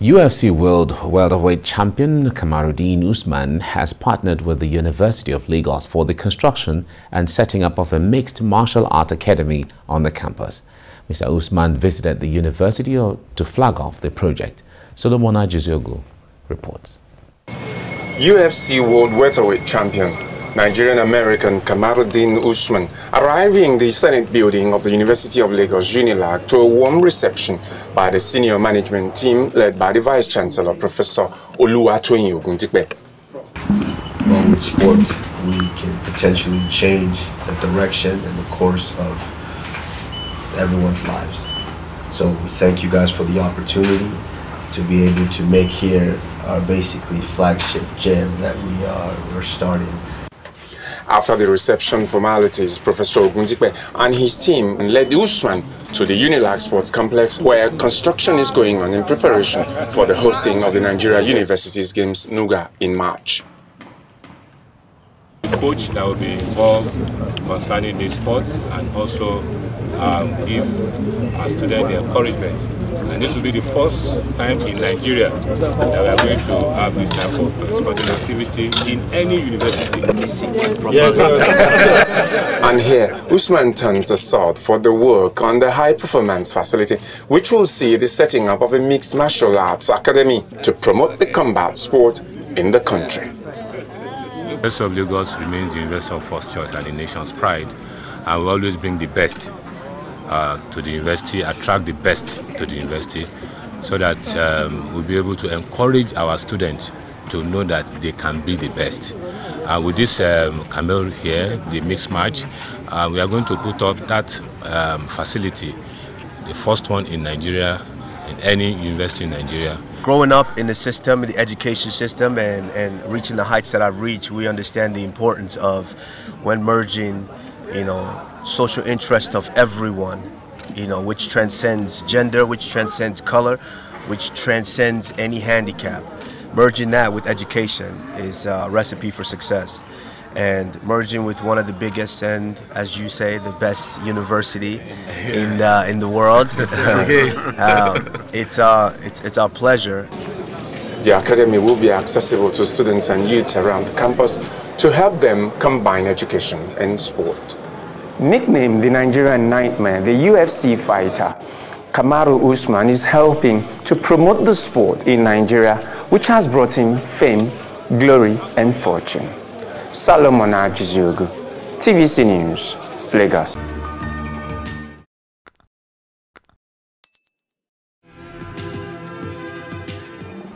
UFC World Welterweight Champion Kamarudeen Usman has partnered with the University of Lagos for the construction and setting up of a mixed martial art academy on the campus. Mr. Usman visited the university to flag off the project. Solomon Ajiziogo reports. UFC World Welterweight Champion Nigerian-American Kamarudeen Usman arriving the Senate building of the University of Lagos UNILAG to a warm reception by the senior management team led by the Vice-Chancellor Professor Oluwatoyin Ogundipe. Well, with sport, we can potentially change the direction and the course of everyone's lives. So we thank you guys for the opportunity to be able to make here our basically flagship gym that we are we're starting. After the reception formalities, Professor Ogundipe and his team led Usman to the Unilag Sports Complex where construction is going on in preparation for the hosting of the Nigeria Universities Games NUGA in March. The coach that will be involved concerning the sports and also um, give our students the encouragement and this will be the first time in Nigeria that we are going to have this type of sporting activity in any university. In the city. And here, Usman turns the aside for the work on the high performance facility, which will see the setting up of a mixed martial arts academy to promote the combat sport in the country. University of Lagos remains the university of first choice and the nation's pride, and we always bring the best uh, to the university, attract the best to the university, so that um, we'll be able to encourage our students to know that they can be the best. Uh, with this um, Kamaru here, the mixed match, uh, we are going to put up that um, facility, the first one in Nigeria, in any university in Nigeria. Growing up in the system, in the education system, and, and reaching the heights that I've reached, we understand the importance of when merging, you know, social interest of everyone, you know, which transcends gender, which transcends color, which transcends any handicap. Merging that with education is a recipe for success. And merging with one of the biggest and, as you say, the best university in uh, in the world, um, it's, uh, it's it's our pleasure. The academy will be accessible to students and youths around the campus to help them combine education and sport. Nicknamed the Nigerian Nightmare, the UFC fighter Kamaru Usman is helping to promote the sport in Nigeria, which has brought him fame, glory, and fortune. Salomon Ajiziogu, TVC News, Lagos.